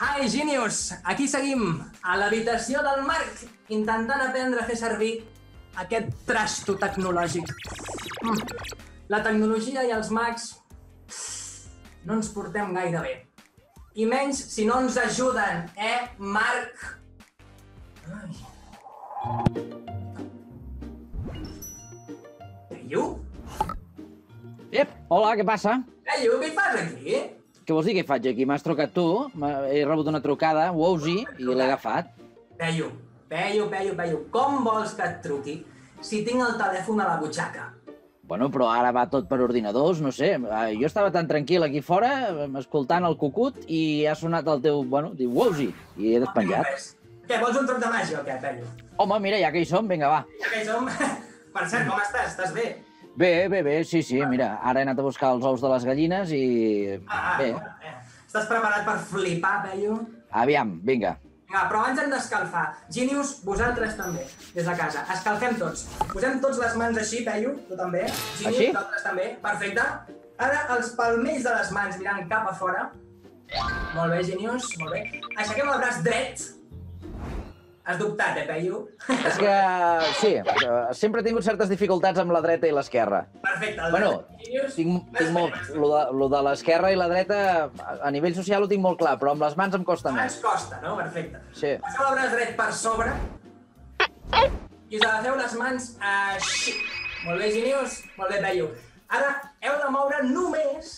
Hi, Genius! Aquí seguim, a l'habitació del Marc, intentant aprendre a fer servir aquest trasto tecnològic. Mm. La tecnologia i els mags no ens portem gaire bé. I menys si no ens ajuden, eh, Marc? Ai. Peyu? Ep, hola, què passa? Peyu, què fas aquí? Què vols dir que faig aquí? M'has trucat tu, he rebut una trucada, Wowsy, i l'he agafat. Peyu, Peyu, Peyu, Peyu, com vols que et truqui si tinc el telèfon a la butxaca? Bueno, però ara va tot per ordinadors, no sé. Eh, Jo estava tan tranquil aquí fora, escoltant el cucut, i ha sonat el teu, bueno, diu Wowsy, i he despenjat. Què, vols un truc de màgia o què, Peyu? Home, mira, ja que hi som, vinga, va. Ja que hi som... Per cert, com estàs? Estàs bé? Bé, bé, bé, sí, sí, mira, ara he anat a buscar els ous de les gallines i... Ah, ah, Bé. Estàs preparat per flipar, Peyu? aviam, vinga. Vinga, però abans hem d'escalfar. Genius, vosaltres també, des de casa. Escalfem tots. Posem tots les mans així, Peyu, tu també. Genius, Així? vosaltres també. Perfecte. Ara els palmells de les mans mirant cap a fora. Molt bé, Genius, molt bé. Aixequem el braç dret. Has dubtat, eh, Peyu? És que, sí, sempre he tingut certes dificultats amb la dreta i l'esquerra. Perfecte. Bueno, tinc, tinc molt... Lo de, lo de l'esquerra i la dreta, a- nivell social ho tinc molt clar, però amb les mans em costa Ens més. costa, no? Perfecte. Sí. Passeu el braç dret per sobre i us agafeu les mans així. Molt bé, Genius. Molt bé, Peyu. Ara heu de moure només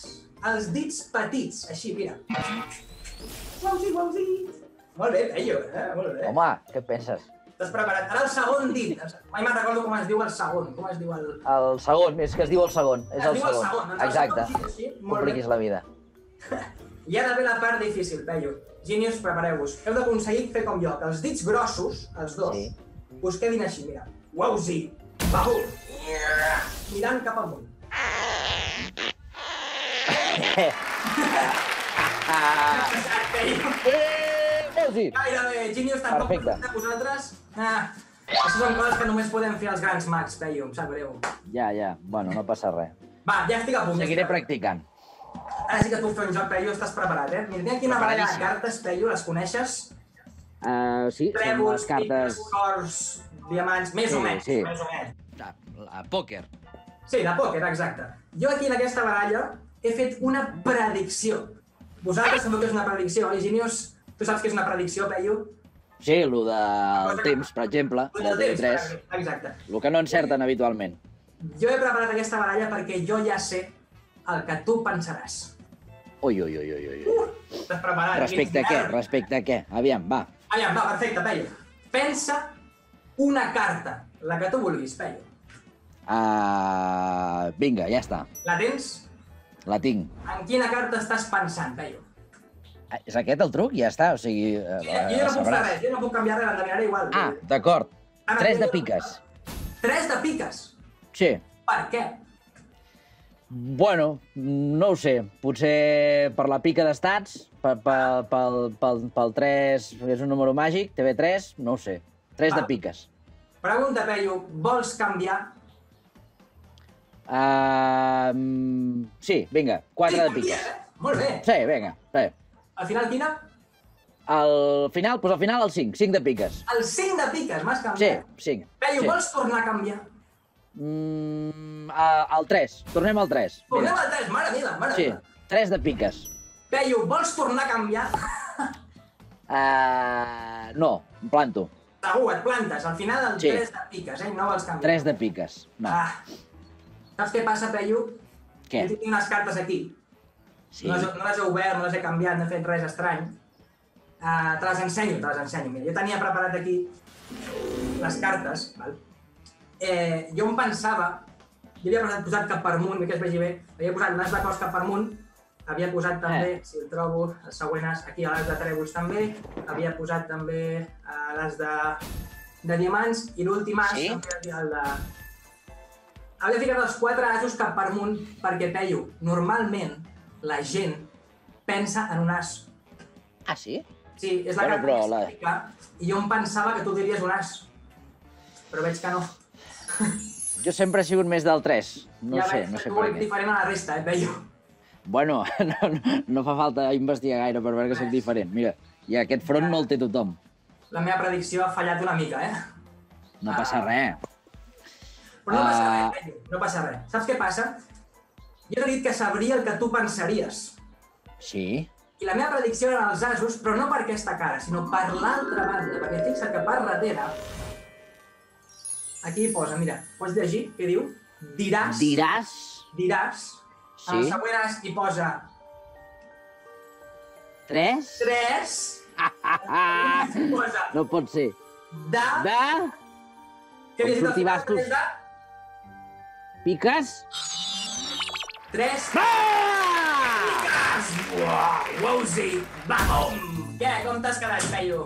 els dits petits. Així, mira. Guausi, guausi. Molt bé, Peyu, eh? Molt bé. Home, què et penses? Estàs preparat. Ara el segon dit. Mai me'n recordo com es diu el segon. Com es diu el... El segon, és que es diu el segon. És Es el diu el segon. segon, doncs el Exacte. segon, sí, sí, Compliquis la vida. I ara ve la part difícil, Peyu. Genius, prepareu-vos. Heu d'aconseguir fer com jo, que els dits grossos, els dos, Sí. us quedin així, mira. Wauzi! Bahu! Mirant cap amunt. Ah, Peyu. Eh, Wowsy! Gairebé. Genius, tampoc Perfecte. de vosaltres. Ah, això són coses que només podem fer els grans mags, Peyu, em sap greu. Ja, ja, bueno, no passa res. Va, ja estic a punt. Seguiré practicant. Ara sí que et puc fer un joc, Peyu, estàs preparat, eh? Mira, tinc aquí una baralla de cartes, Peyu, les coneixes? Uh, sí, són Trèvols, les cartes... cors, diamants, més Sí, o menys, sí. més o menys. Ah, A pòquer. Sí, de pòquer, exacte. Jo aquí en aquesta baralla he fet una predicció. Vosaltres sabeu que és una predicció, oi, Genius? Tu saps què és una predicció, Peyu? Sí, el del temps, per exemple, de Del temps, TV3. Exacte. El que no encerten habitualment. Jo he preparat aquesta baralla perquè jo ja sé el que tu pensaràs. Ui, ui, ui, ui, ui. Estàs preparat? Respecte a què? Respecte a què? Aviam, va. Aviam, va, perfecte, Peyu. Pensa una carta, la que tu vulguis, Peyu. Uh, vinga, ja està. La tens? La tinc. En quina carta estàs pensant, Peyu? Ah, És aquest el truc? Ja està, o sigui... Uh, Jo, jo no puc fer res, jo no puc canviar res, l'endevinaré igual. Ah, d'acord. Tres de piques. Tres de piques? Sí. Per què? Bueno, no ho sé. Potser per la pica d'estats, pel, pel, pel, pel, pel 3, és un número màgic, TV3, no ho sé. Tres de Ah. piques. Pregunta, Peyu, vols canviar? Uh, sí, vinga, quatre de piques. Molt bé. Sí, vinga, sí. Al final, quina? Al final, doncs al final el 5, 5 de piques. El 5 de piques, m'has Sí, canviat. 5. Peyu, sí. vols tornar a canviar? Mm, a- al 3, tornem al 3. Tornem al 3, mare meva, mare Sí, meva. 3 de piques. Peyu, vols tornar a canviar? Uh, no, em planto. Segur, et plantes. Al final, el Sí. 3 de piques, eh? No vols canviar. 3 de piques. No. Ah. Saps què passa, Peyu? Què? Jo tinc unes cartes aquí. Sí. No, les, no les he obert, no les he canviat, no he fet res estrany. Uh, te les ensenyo, te les ensenyo. Mira, jo tenia preparat aquí les cartes, val? Eh, jo em pensava, jo havia posat, posat cap per amunt, que es vegi bé, havia posat l'as de cos cap per amunt, havia posat també, Eh. si el trobo, el següent as, aquí a l'as de trèvols també, havia posat també uh, l'as de, de diamants, i l'últim as, Sí? també el de... Havia ficat els quatre asos cap per amunt perquè, Peyu, normalment la gent pensa en un as. Ah, sí? Sí, és la Bueno, més la- i jo em pensava que tu diries un as. Però veig que no. Jo sempre he sigut més del 3. No ja sé, no sé per què. diferent a la resta, eh, Peyu. Bueno, no, no, no fa falta investigar gaire per veure que sóc diferent. Mira, i aquest front no el té tothom. La meva predicció ha fallat una mica, eh? No Ah. passa res. Però no passa Ah. res, Peyu, no passa res. Saps què passa? Jo t'he dit que sabria el que tu pensaries. Sí? I la meva predicció eren els asos, però no per aquesta cara, sinó per l'altra banda, perquè fixa't que per darrere... Aquí hi posa, mira, pots llegir què diu? Diràs... Diràs? Diràs. En el Sí? següent as hi posa Tres? 3, hi posa no pot ser. de... De... Què al sortir bastos. De... Piques? 3, Ah! Wowzy, vamos! Què, com t'has quedat, Peyu?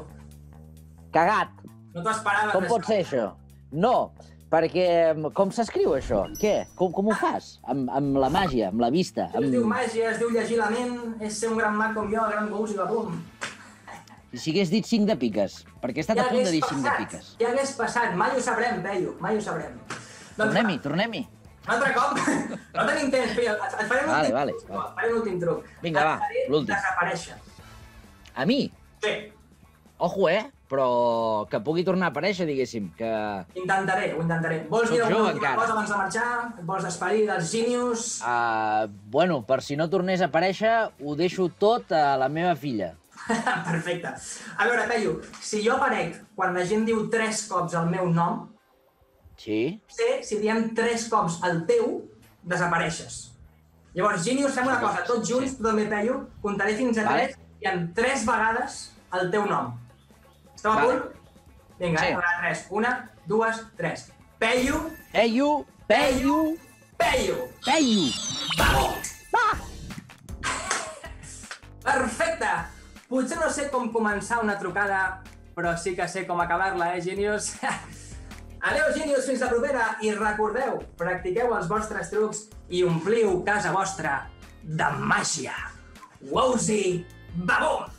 Cagat. No t'ho esperaves? Com pot ser això? No, perquè mm, com s'escriu això? Què? Com, com ho fas? Amb, amb la màgia, amb la vista? Es diu Amb... màgia, es diu llegir la ment, és ser un gran mag com jo, el gran Wowzy, va bum. I si hagués dit cinc de piques? Perquè he estat a punt de dir cinc de piques. ja hagués passat, mai ho sabrem, Peyu, mai ho sabrem. Doncs Tornem-hi, tornem-hi. Un altre cop, no tenim temps, Peyu, et, et faré un Vale, últim vale, truc. vale. Et faré un últim truc. Vinga, va, Et l'últim. desaparèixer. A mi? Sí, Ojo, eh? Però que pugui tornar a aparèixer, diguéssim, que... intentaré, ho intentaré. Vols dir alguna última encara. cosa abans de marxar? Et vols despedir dels Genius? Uh, bueno, per si no tornés a aparèixer, ho deixo tot a la meva filla. Perfecte. A veure, Peyu, si jo aparec quan la gent diu tres cops el meu nom, Sí? sé si diem tres cops el teu, desapareixes. Llavors, Genius, fem una cosa, tots junts, tu també, Peyu, comptaré fins a Vale. tres i en tres vegades el teu nom. Esteu a Vale. punt? Vinga, Sí. eh? A tres. Una, dues, tres. Peyu, Eio, peio, Peyu. peio. Vamos! Perfecte! Potser no sé com començar una trucada, però sí que sé com acabar-la, eh, Genius? Adeu, Genius, fins la propera! I recordeu, practiqueu els vostres trucs i ompliu casa vostra de màgia. Wowzy, babum!